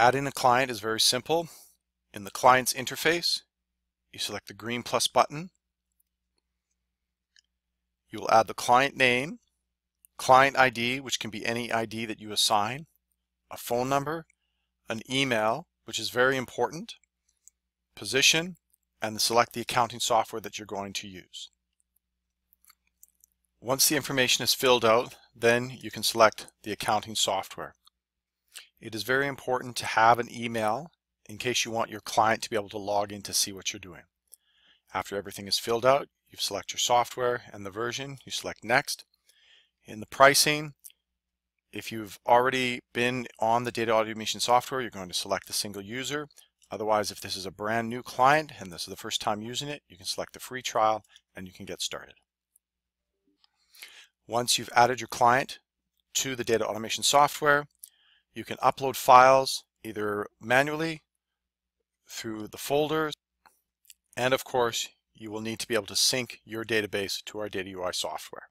Adding a client is very simple. In the client's interface, you select the green plus button. You will add the client name, client ID, which can be any ID that you assign, a phone number, an email, which is very important, position, and select the accounting software that you're going to use. Once the information is filled out, then you can select the accounting software. It is very important to have an email in case you want your client to be able to log in to see what you're doing. After everything is filled out, you select your software and the version, you select next. In the pricing, if you've already been on the data automation software, you're going to select the single user. Otherwise, if this is a brand new client and this is the first time using it, you can select the free trial and you can get started. Once you've added your client to the data automation software, you can upload files either manually through the folders, and of course, you will need to be able to sync your database to our Data UI software.